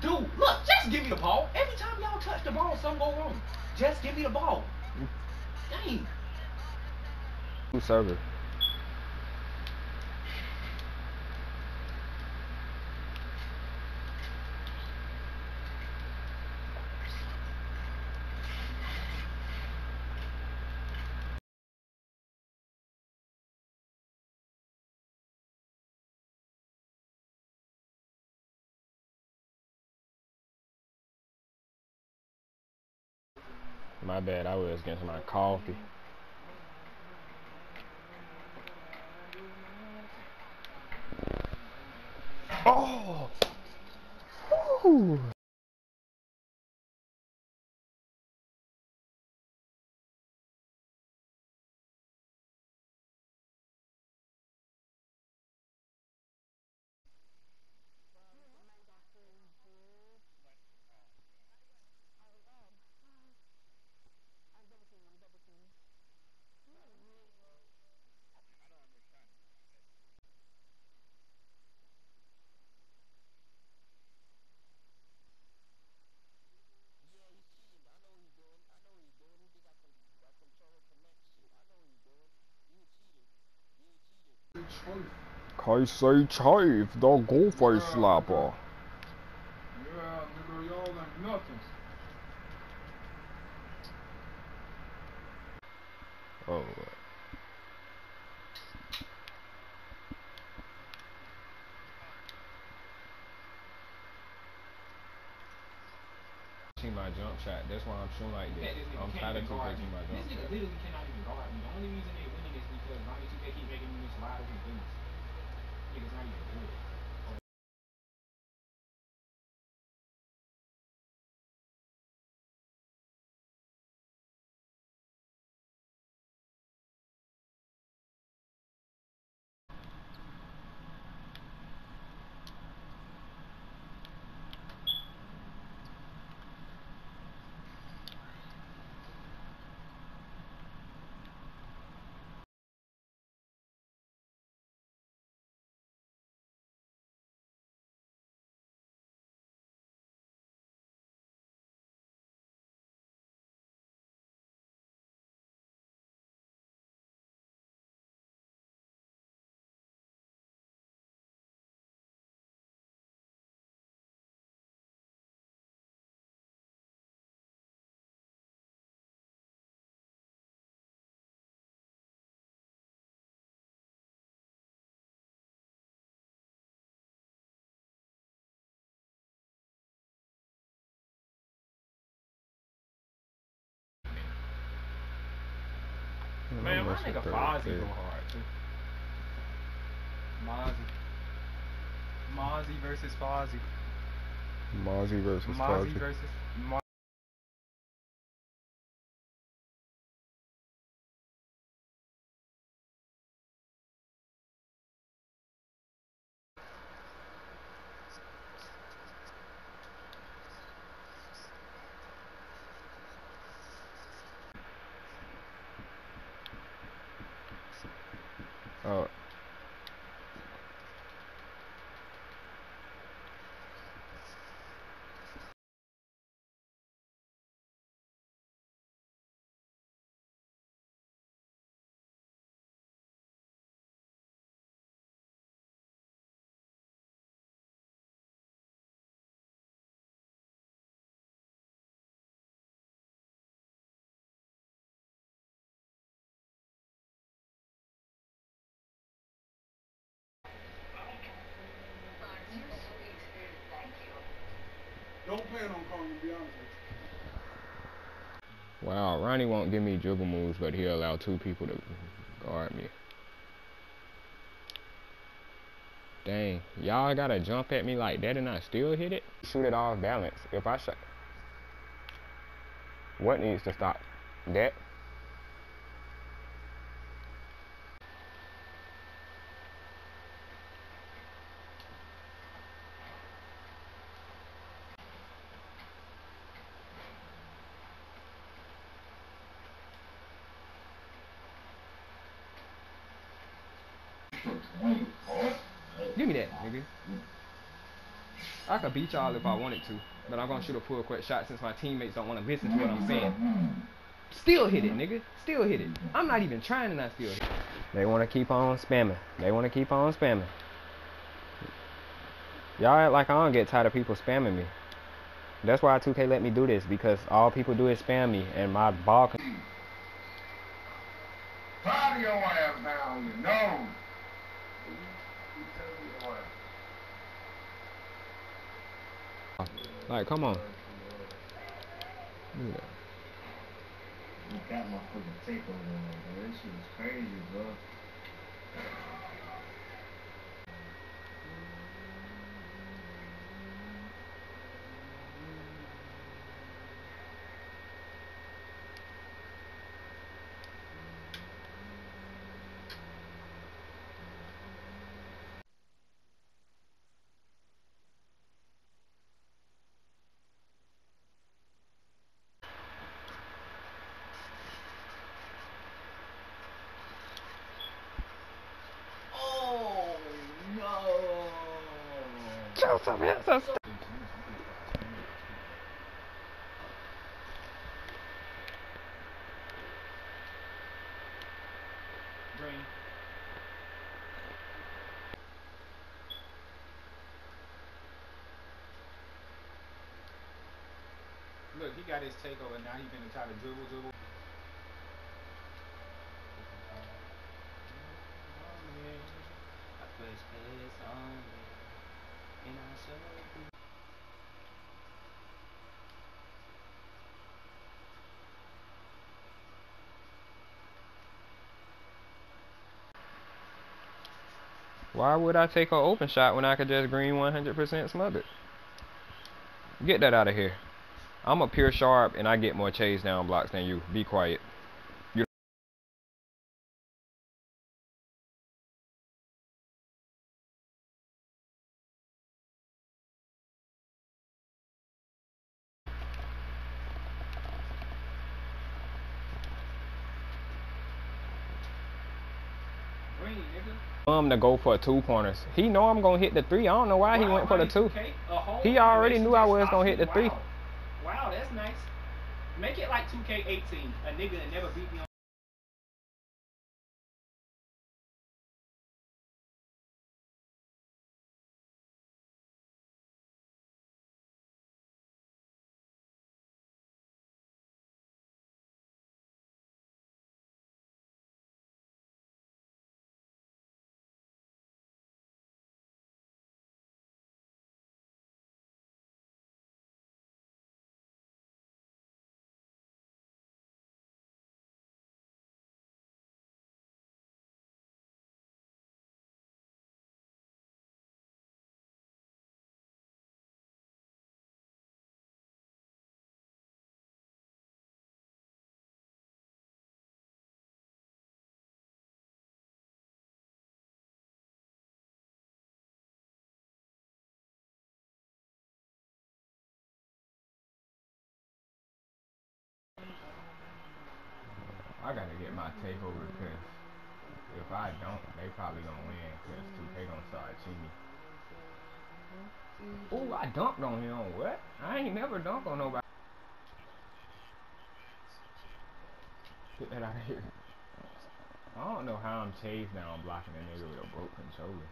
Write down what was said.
Dude, look, just give me the ball. Every time y'all touch the ball, something go wrong. Just give me the ball. Dang. Who's server? My bad, I was against my coffee. Oh! Ooh. Kaisei Chief, the goalface slapper. Yeah, nigga, y'all ain't nothing. Oh. See my jump shot. That's why I'm shooting like this. This nigga I'm can't tired of even guard me. 2 my This nigga literally cannot even guard me. The only reason Man, my nigga pick. go hard too. Mozzie. Mozzie versus Fozzie. Mozzie versus Mozzie Fozzie. versus Oh. Be. Wow, Ronnie won't give me dribble moves, but he'll allow two people to guard me. Dang, y'all gotta jump at me like that and I still hit it? Shoot it off balance. If I shot. What needs to stop? That? Give me that, nigga. I could beat y'all if I wanted to, but I'm gonna shoot a full court shot since my teammates don't want to listen to what I'm saying. Still hit it, nigga. Still hit it. I'm not even trying and I still hit it. They want to keep on spamming. They want to keep on spamming. Y'all act like I don't get tired of people spamming me. That's why 2K let me do this because all people do is spam me and my ball. Can Powder your ass now, you know. Like, come on. Look at that. Bro. This shit is crazy, bro. Oh no! Look, he got his takeover. Now he's gonna try to dribble, dribble. I push this on me, and I show you. Why would I take an open shot when I could just green 100% smothered? Get that out of here. I'm a pure sharp and I get more chase down blocks than you. Be quiet. Um to go for two pointers. He know I'm gonna hit the three. I don't know why he went for the two. 2K, a whole He already knew I was gonna hit the three. Wow. Wow, that's nice. Make it like 2K18. A nigga that never beat me on. My takeover because if I don't, they probably gonna win because 2K mm-hmm. gonna start cheating. Mm-hmm. Ooh, I dunked on him. What? I ain't never dunked on nobody. Get that out of here. I don't know how I'm chased now. I'm blocking a nigga with a broke controller.